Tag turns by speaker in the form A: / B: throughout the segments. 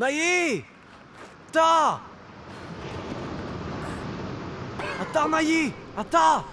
A: Naï! Attends Attends, Naï! Attends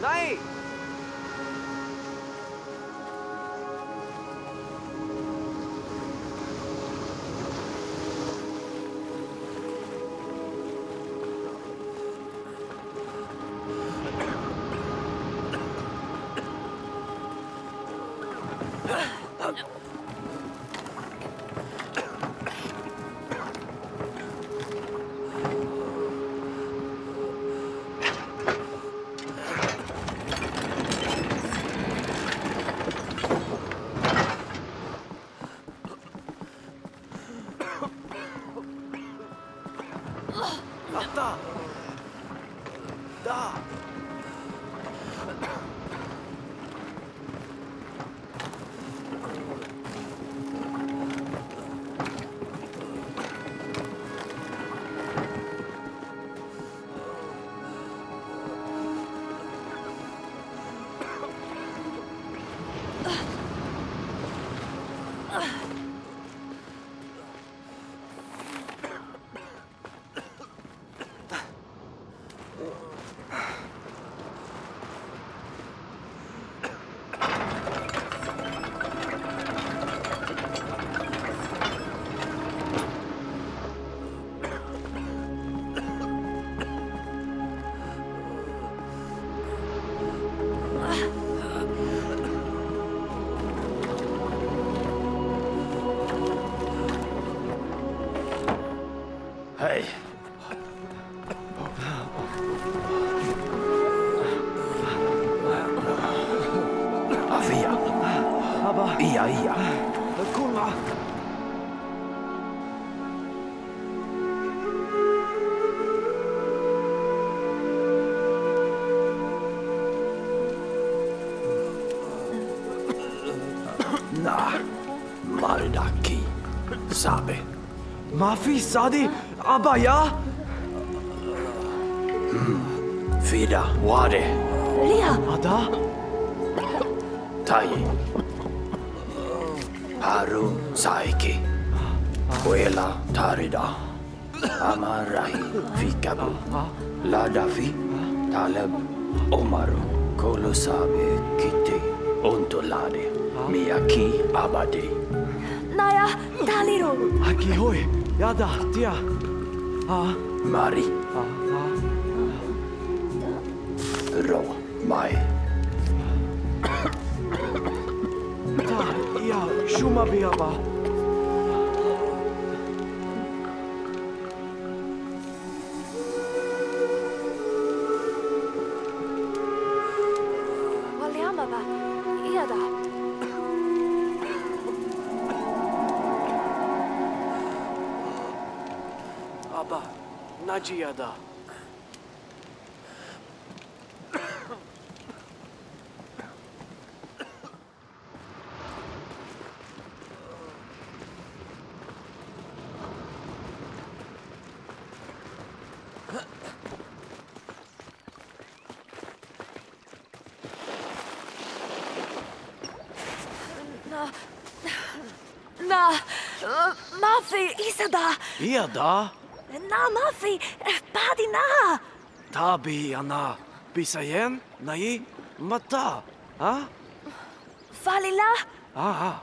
A: ない。في سادي عبايا
B: فيدا واري
C: ليا
A: أدا
B: تاي هارو سايكي ويلا تاريدا أما راهي في كابو لا دافي طالب أمارو كولو سابي كيتي أنتو لاري مياكي أبادي
C: نايا داليرو
A: أكي هوي Ja da, tja. Ja.
B: Mari.
A: Najiyada.
C: Na. Na. uh, Mafi, Isada.
A: Iyada,
C: Na, Mafi. Padi na.
A: Tabi ana. Bisayen, nai, mata. Ha?
C: Falila.
A: Ah, ah.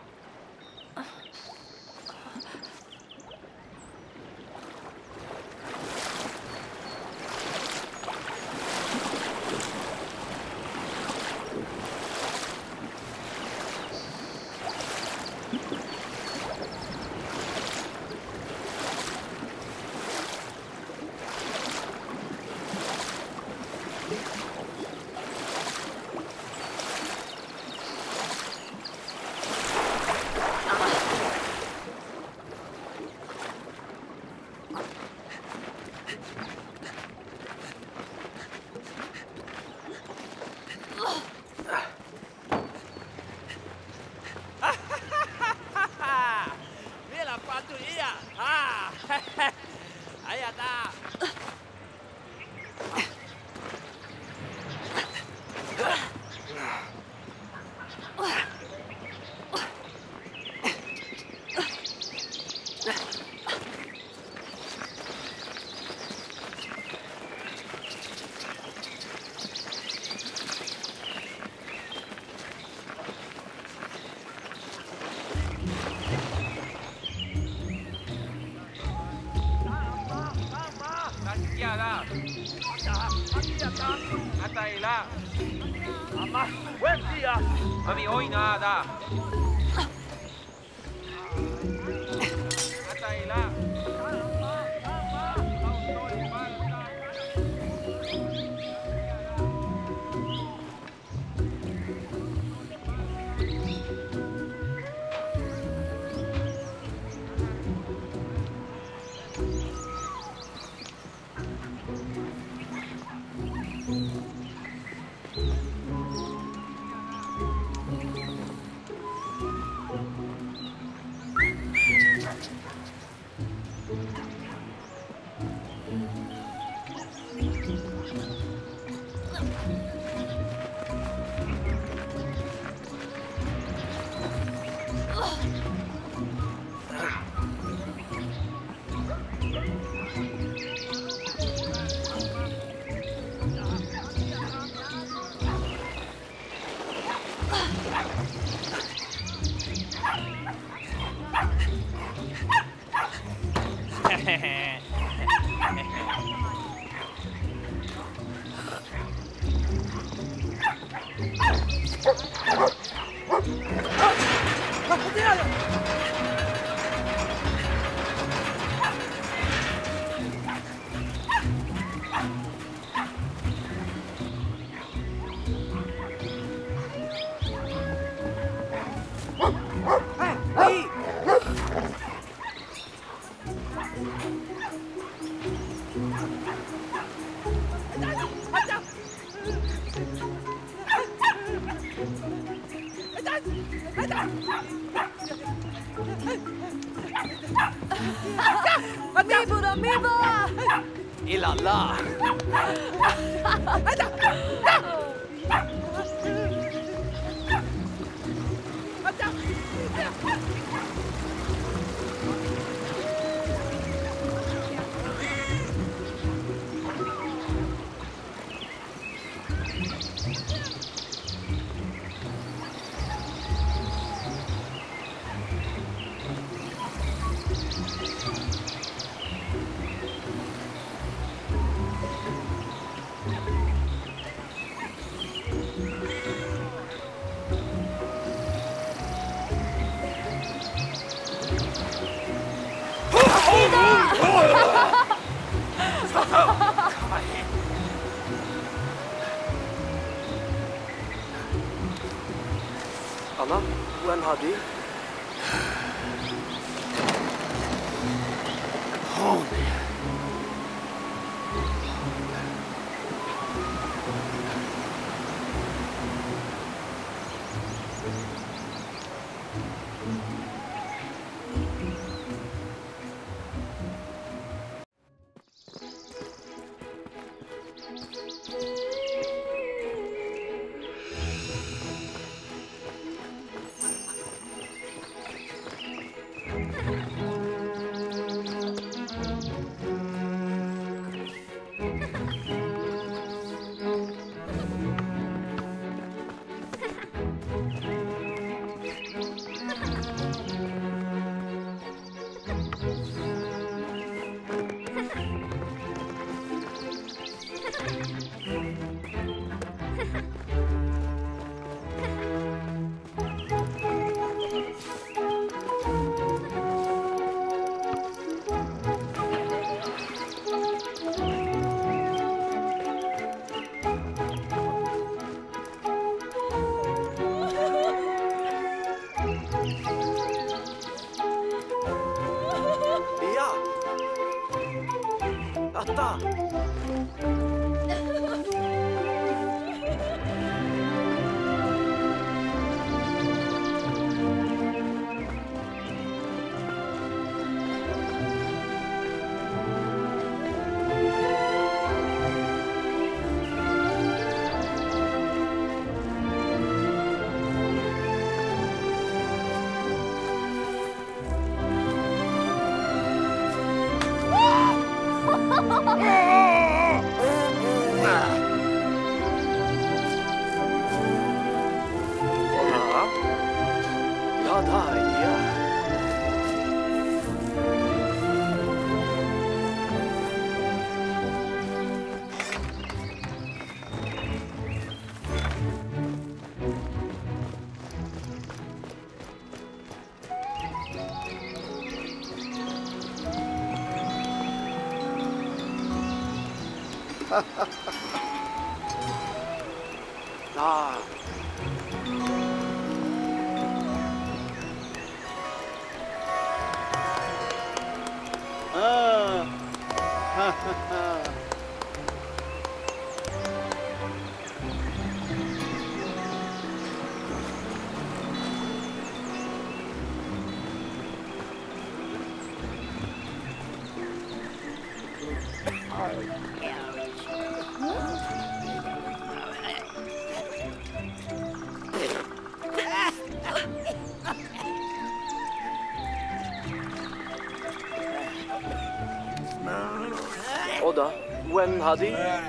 A: 问下子。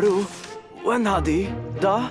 A: Maru, when Hadi, da?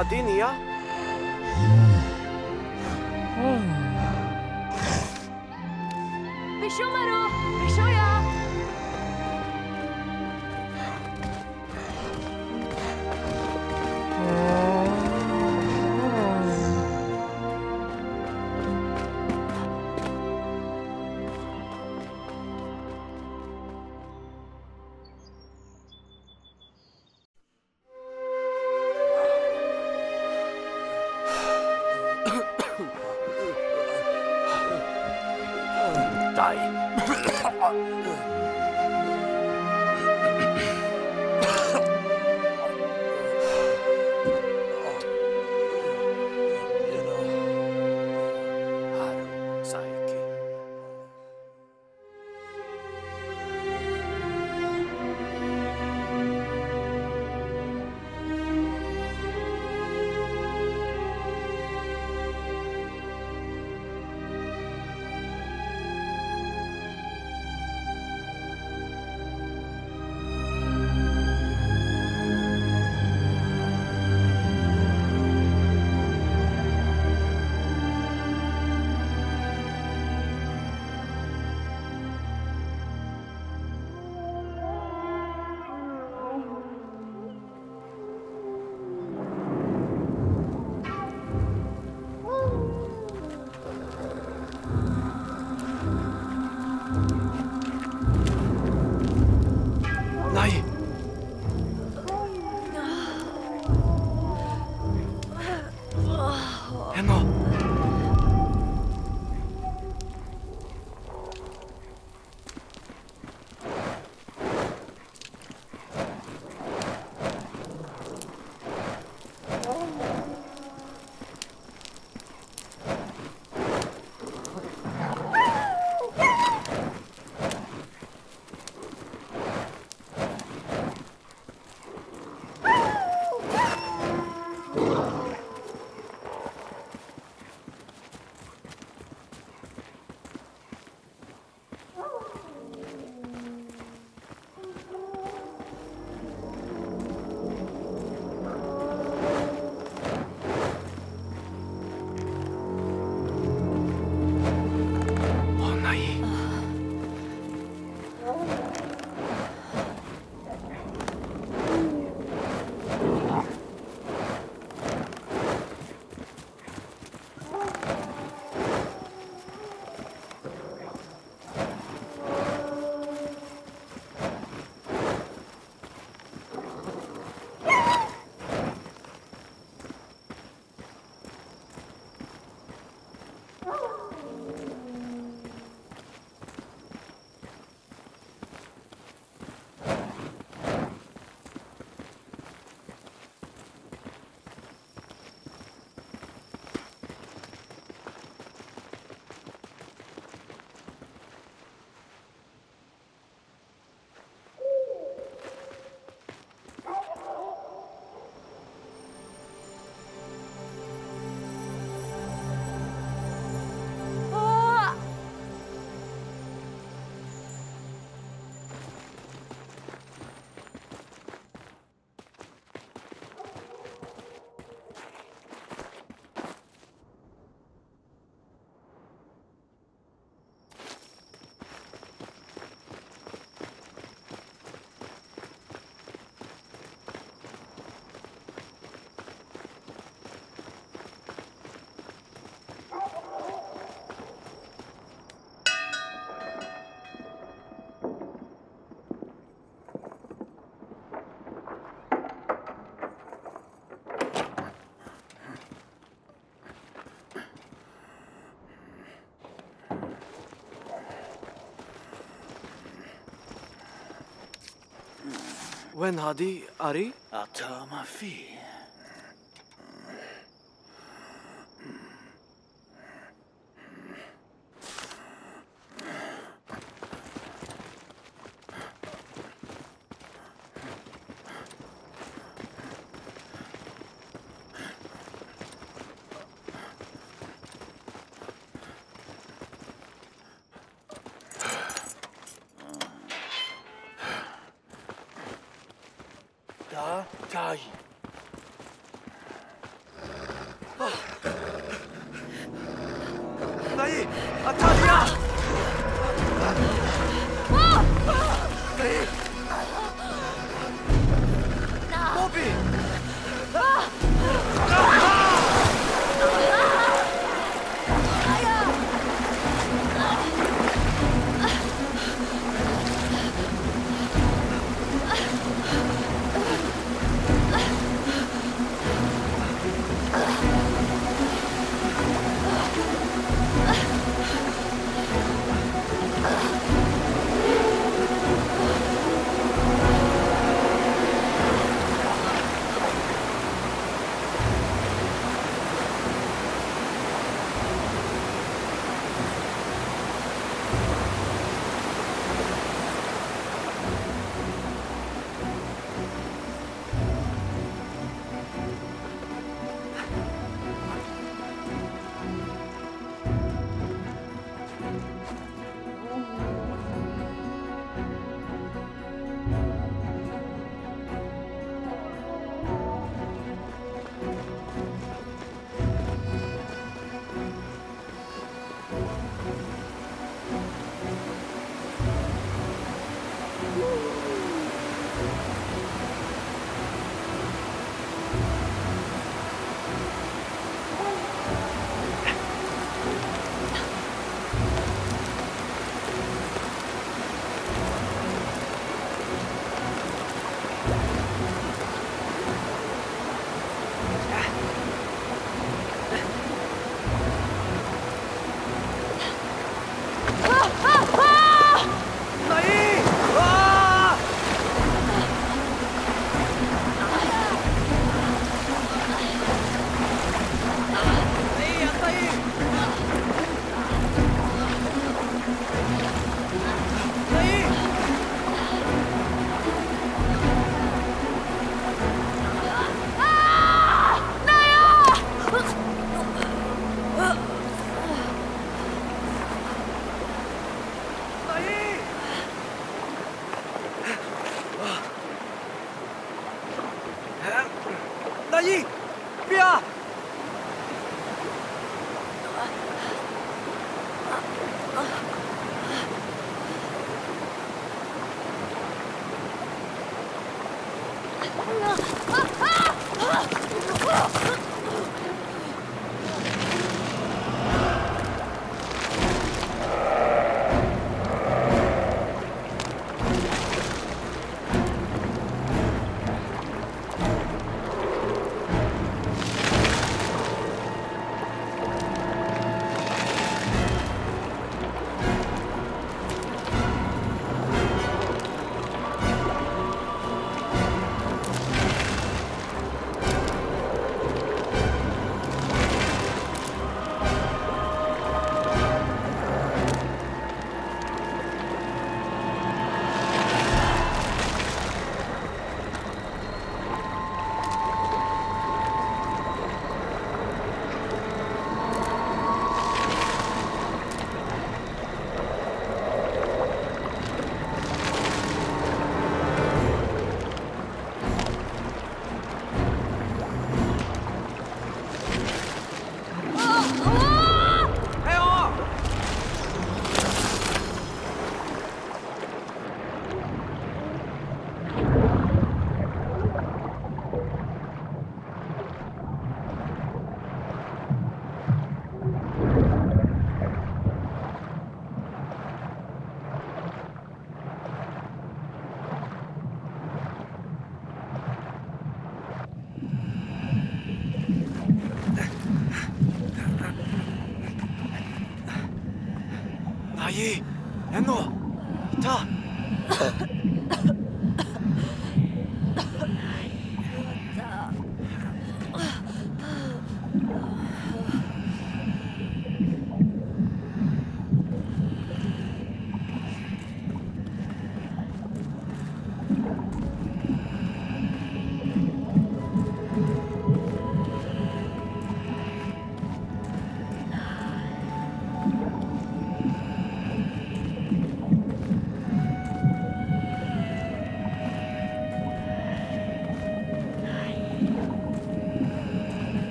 A: 帕蒂尼亚 When, Hadi? Ari?
B: I'll tell my.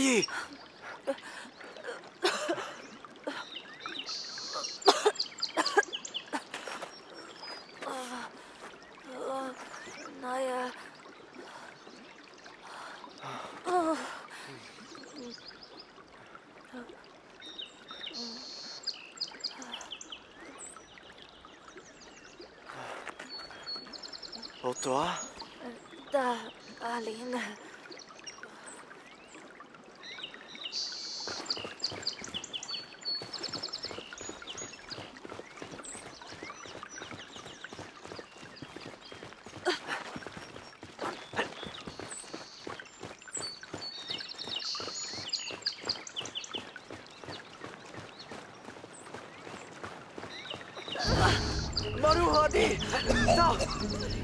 A: 你
C: 啊啊哪有啊嗯嗯
A: 好的啊
C: 大阿林呢
A: Thank you.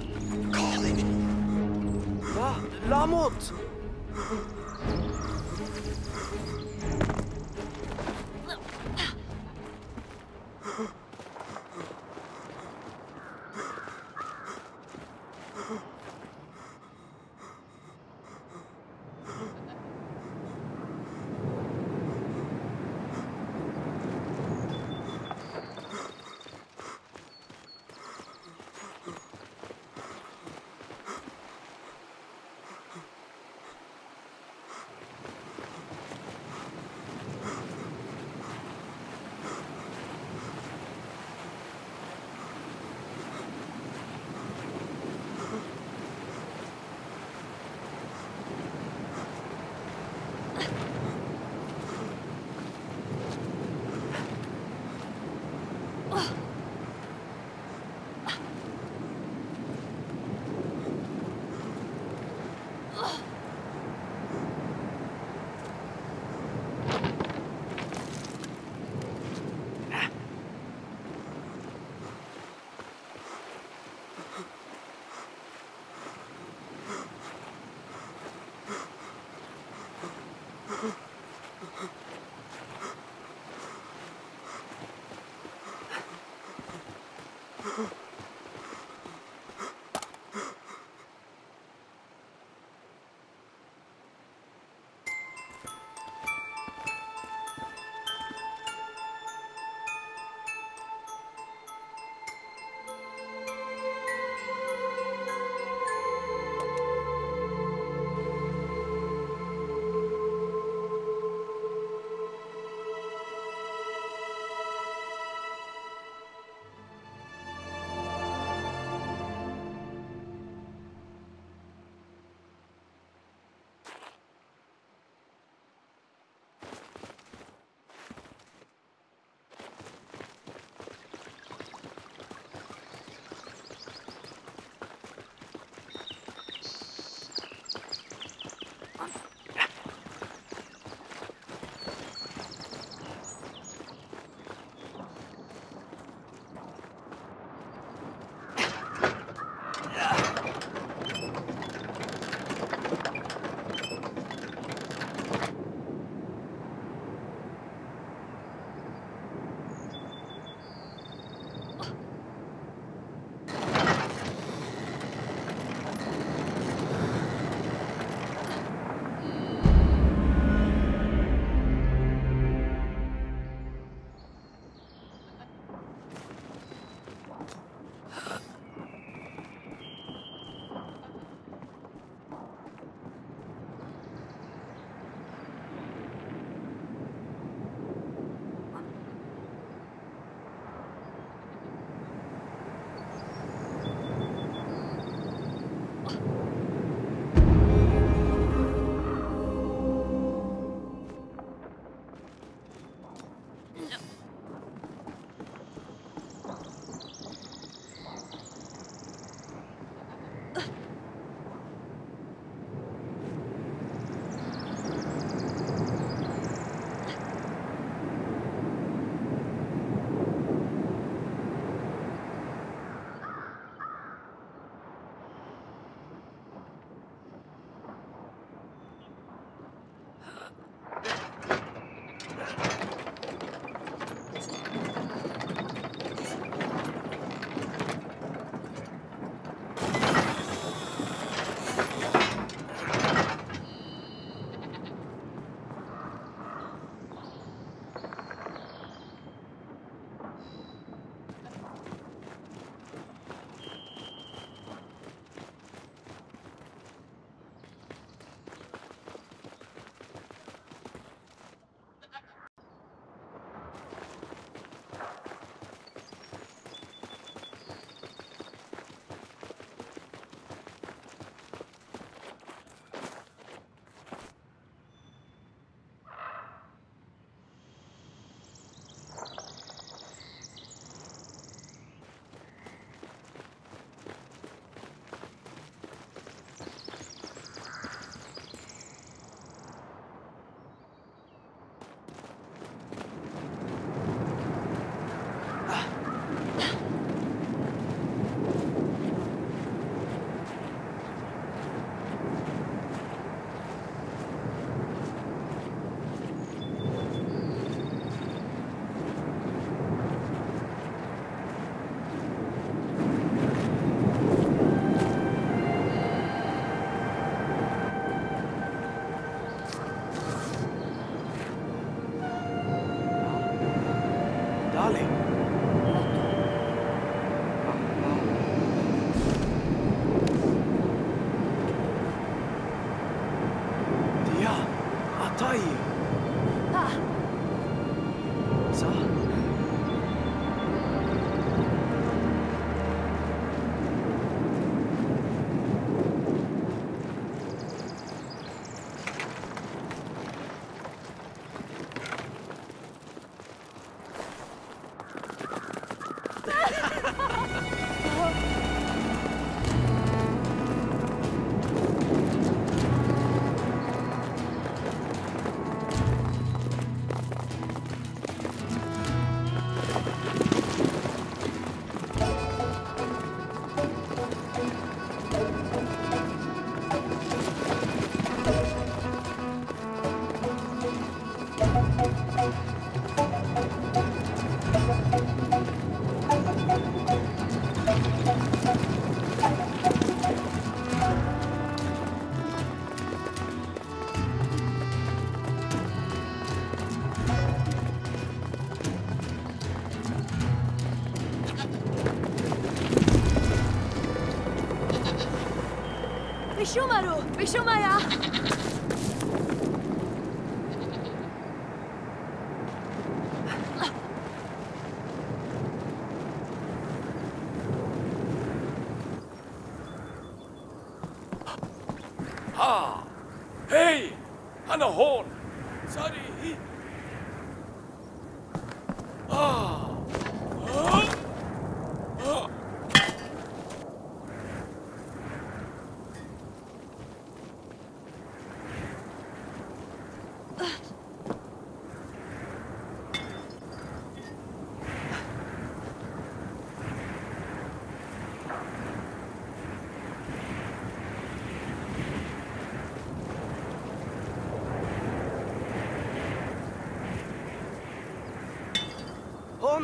C: Bishuma, Bishuma, ya.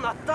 A: なった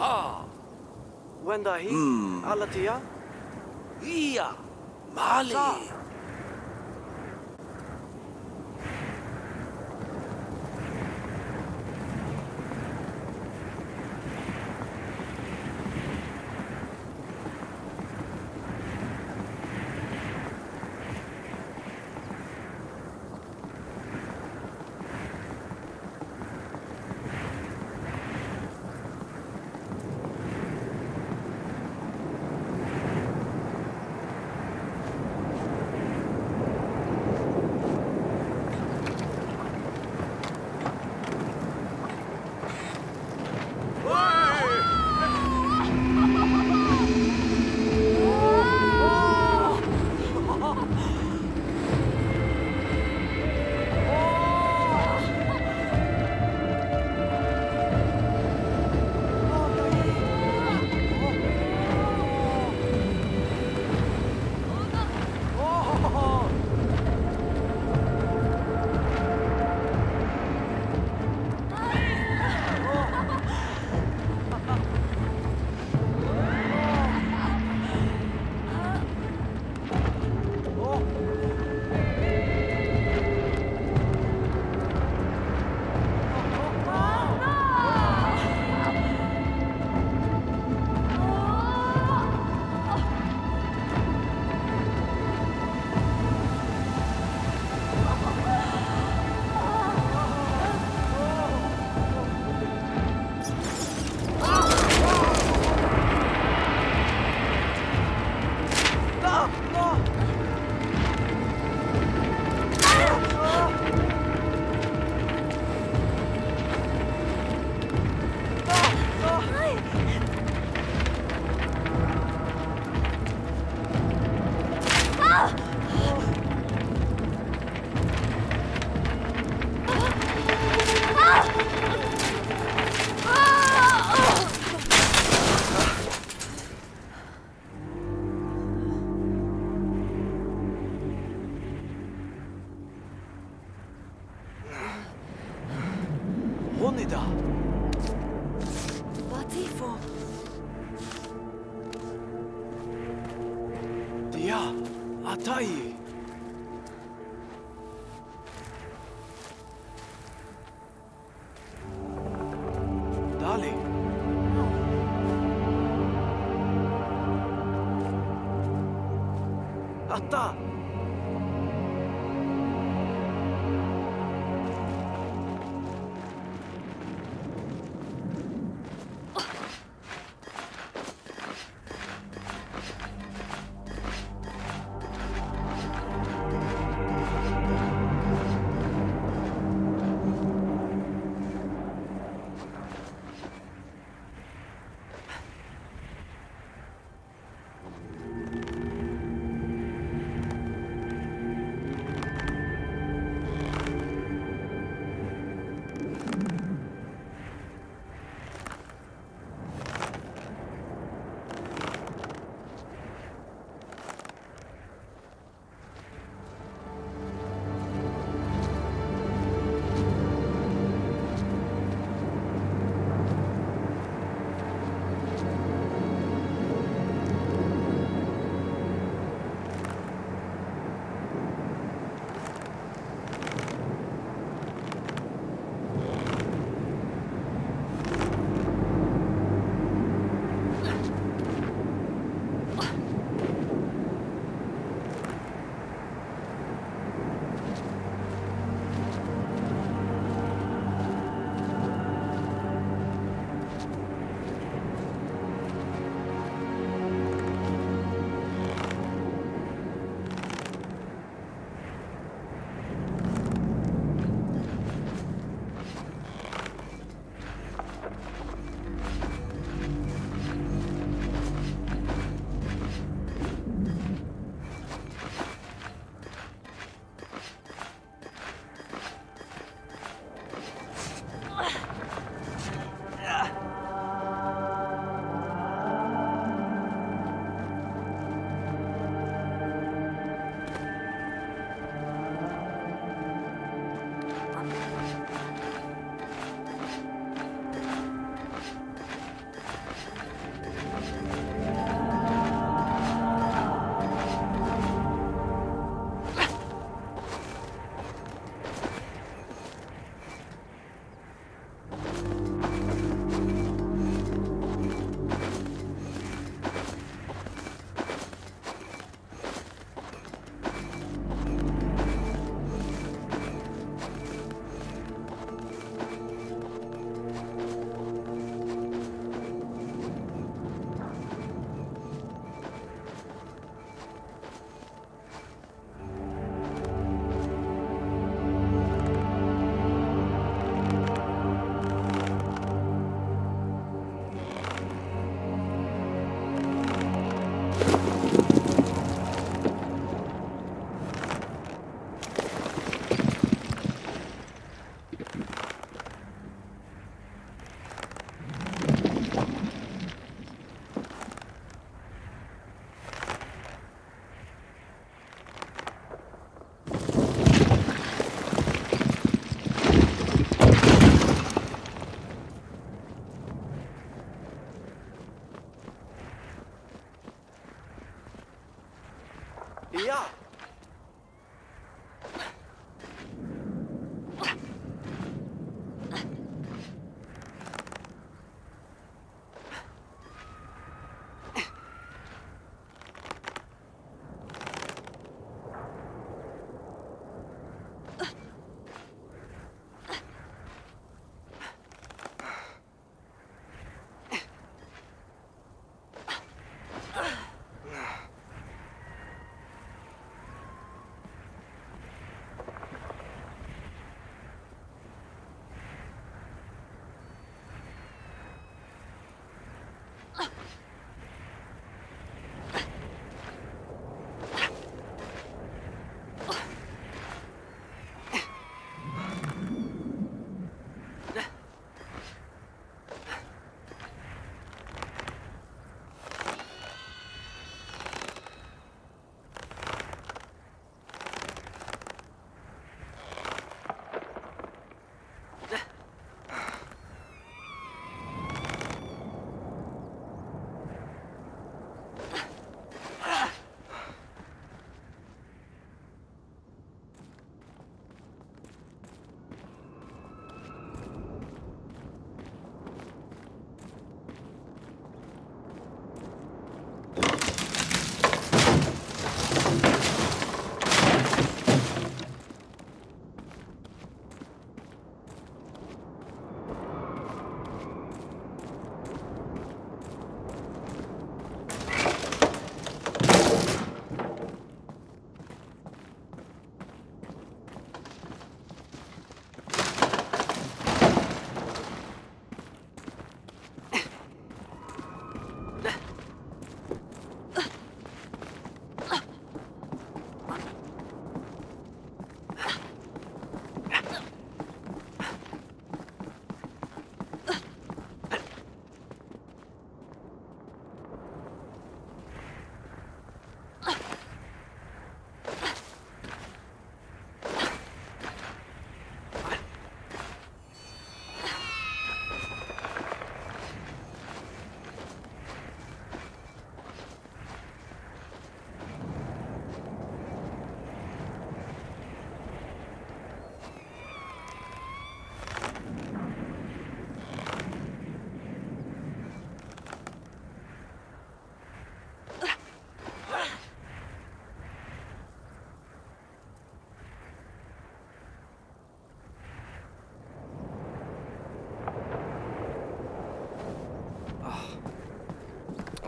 A: Ah. When the he? Mm. Alatia?
B: Ia. Mali.
A: あたい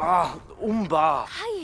A: Ah, Umba.
C: Hi.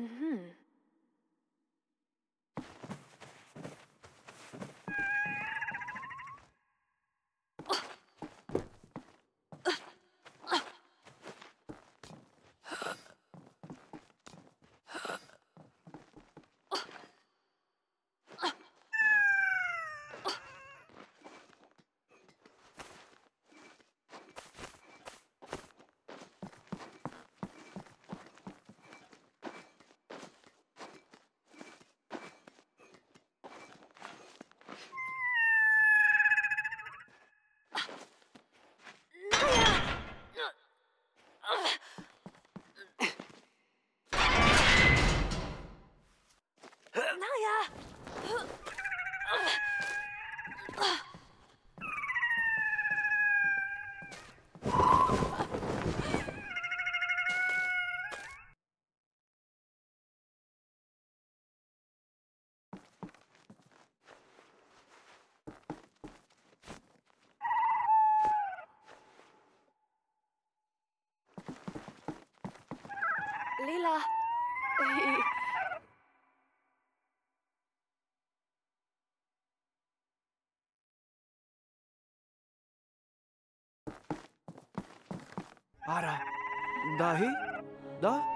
C: Mm-hmm. Lila.
A: Para. Dahi? Da?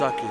D: Kentucky.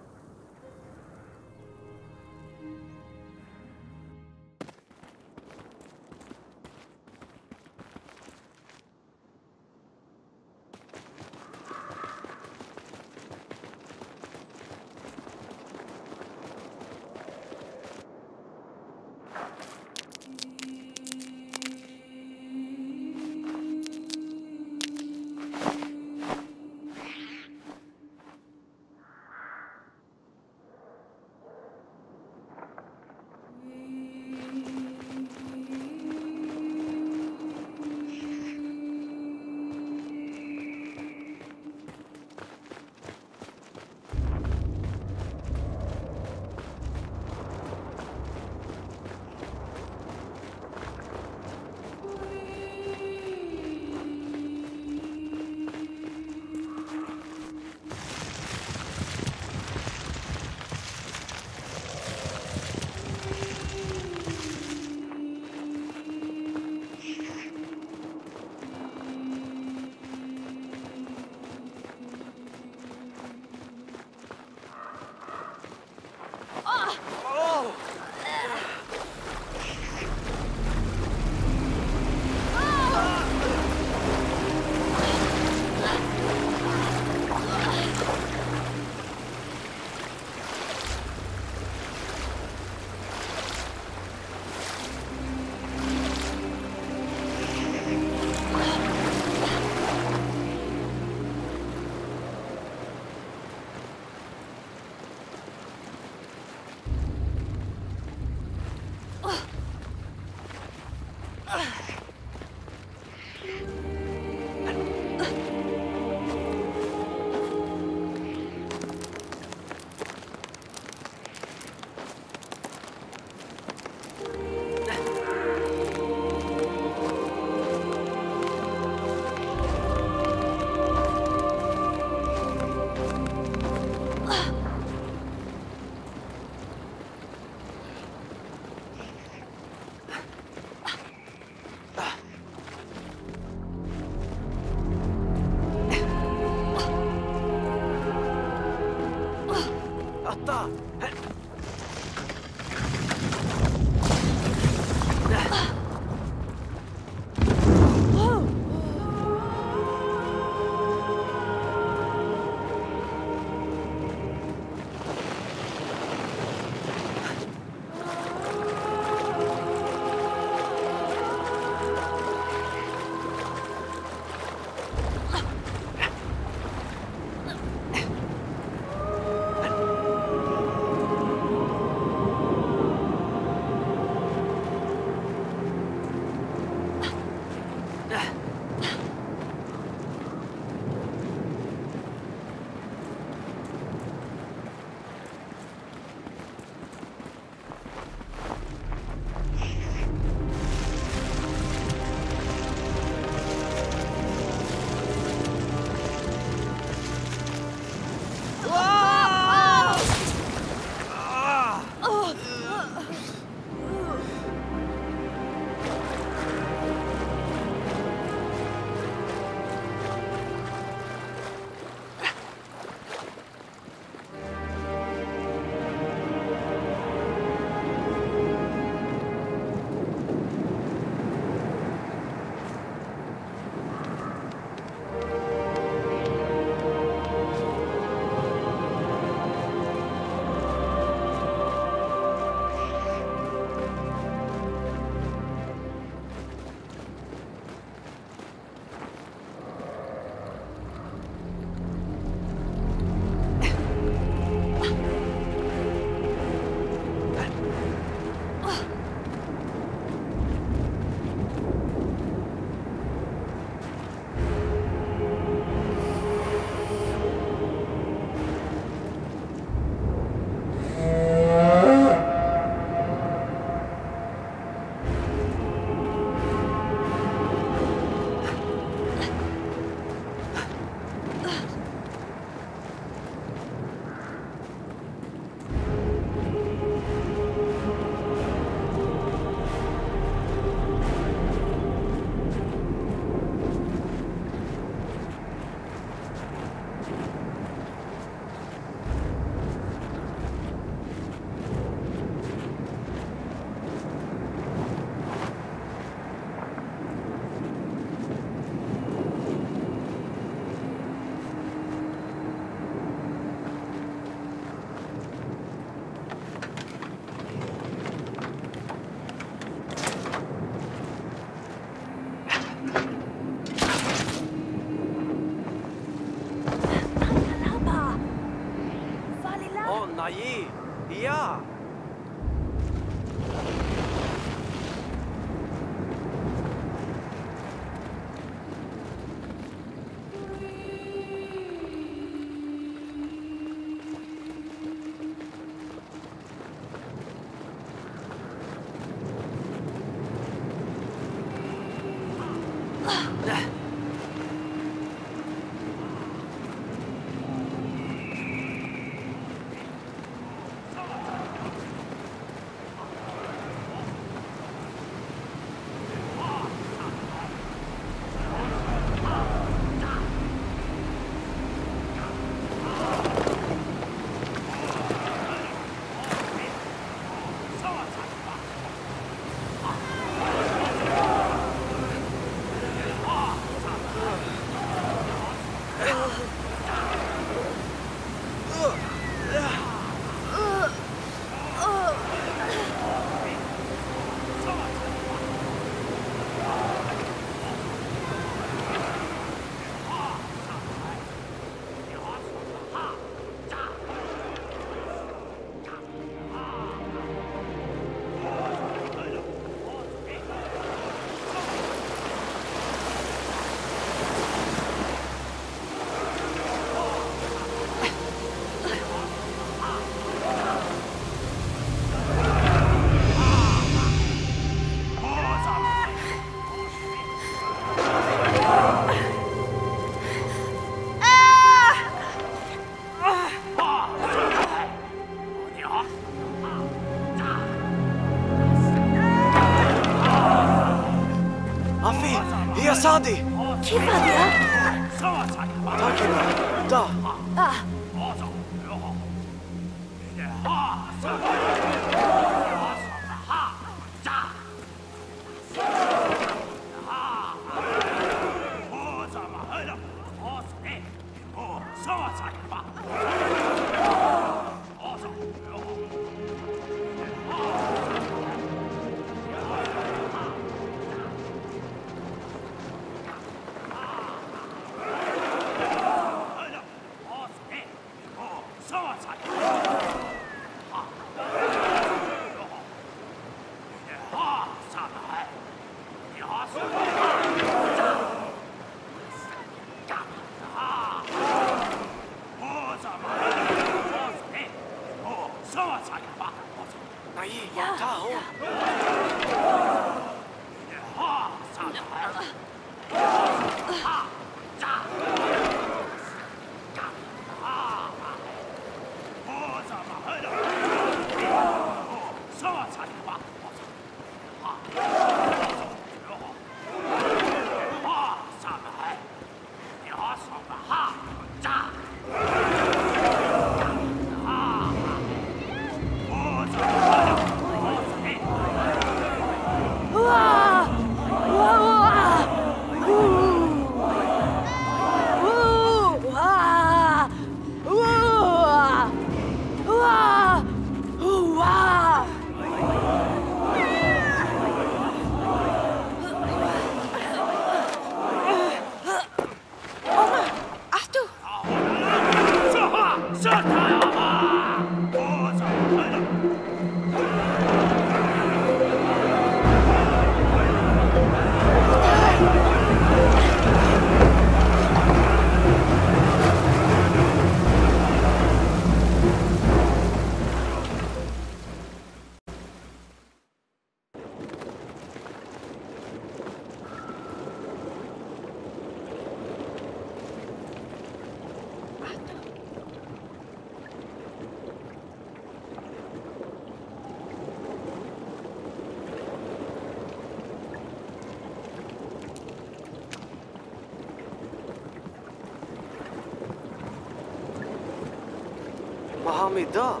A: comida?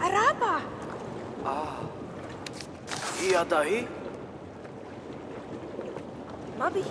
C: Araba.
A: Ah. E a daí?
C: Mabe.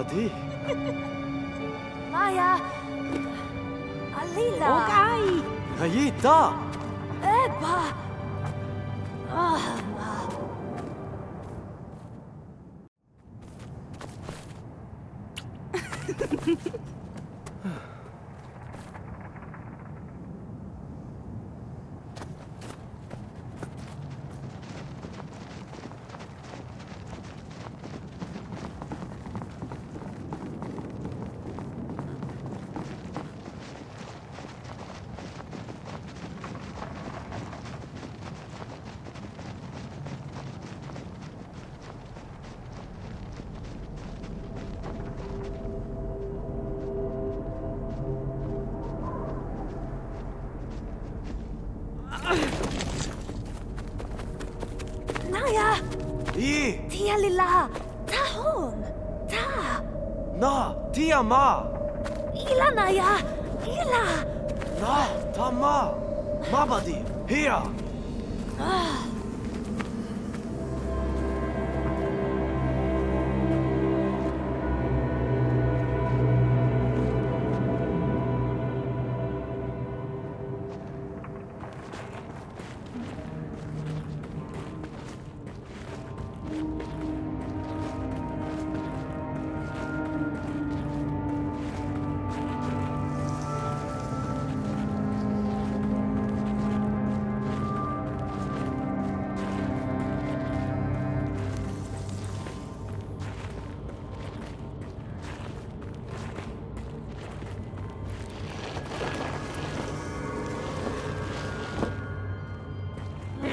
A: Radhe ma!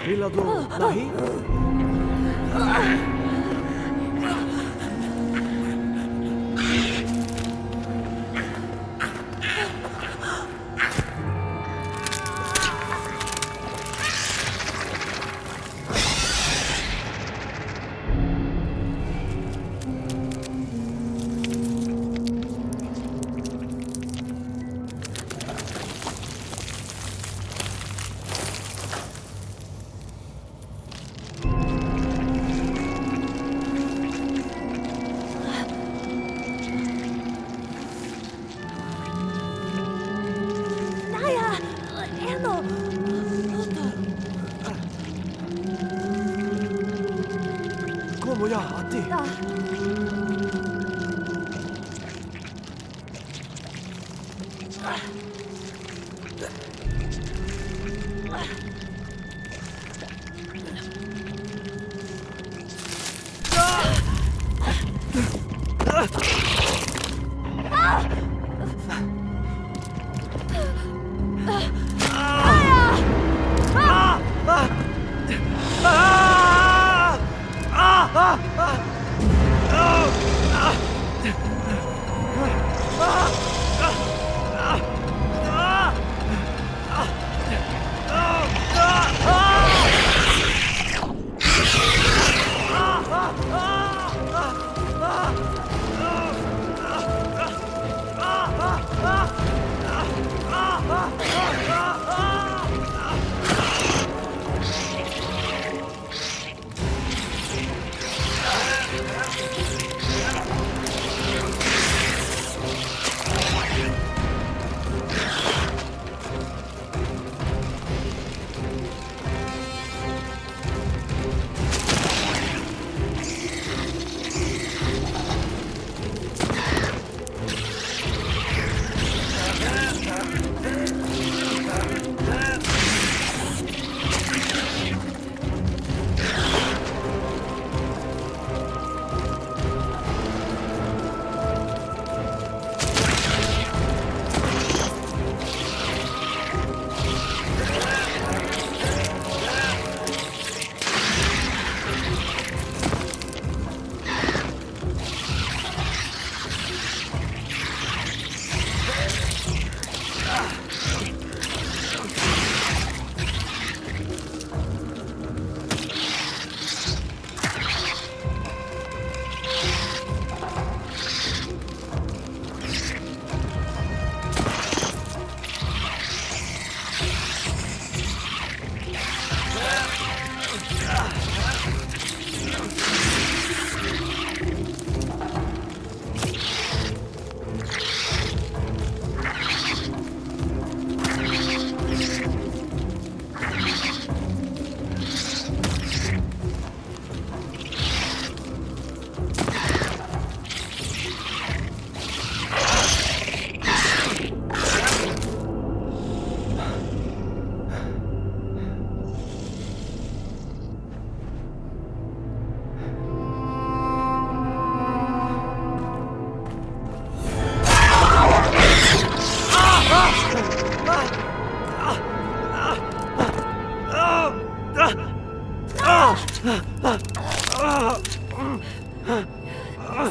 A: हिला दो नहीं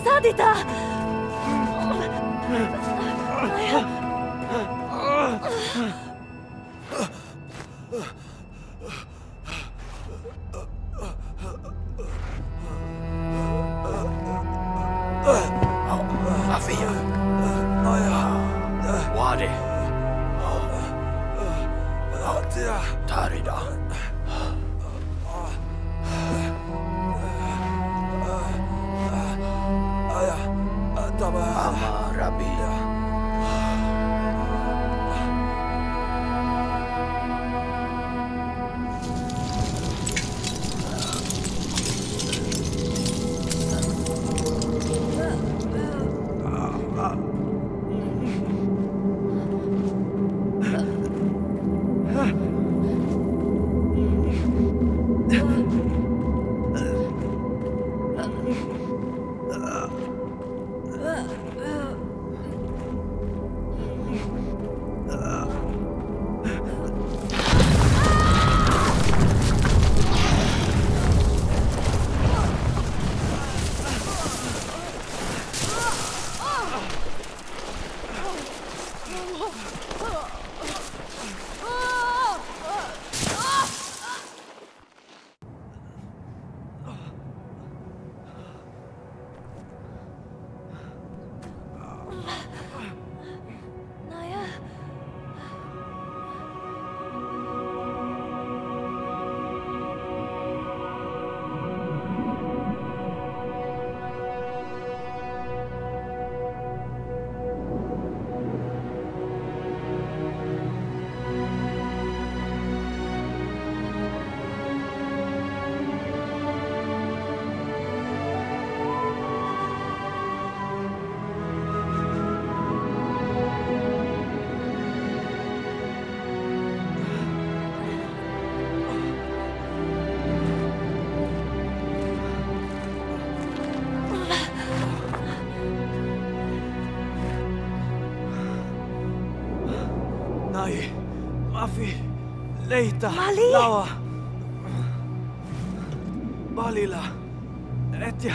C: サディタ
A: レイタマリラワバリラエティア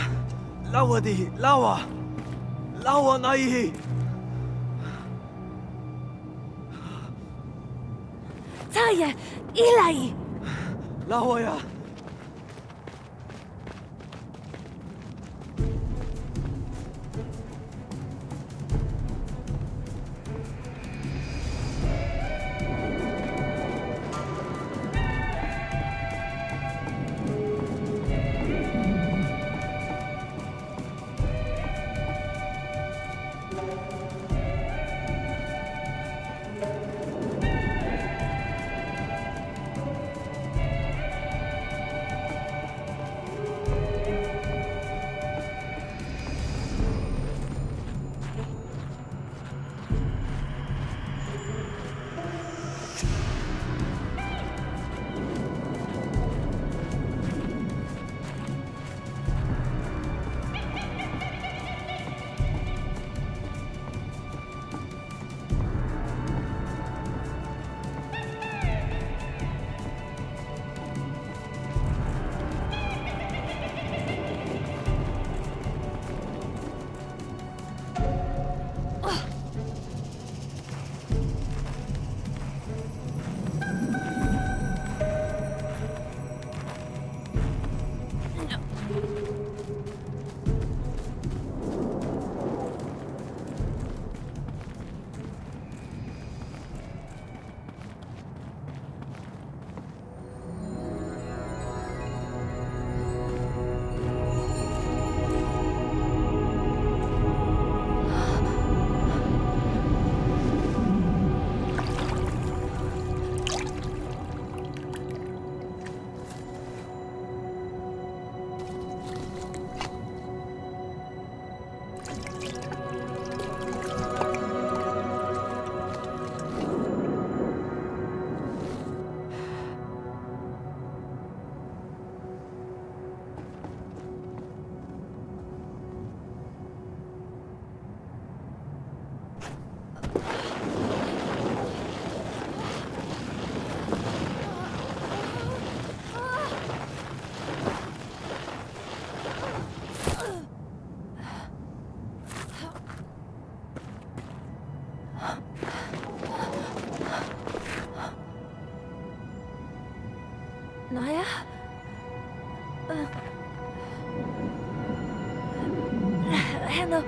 C: 那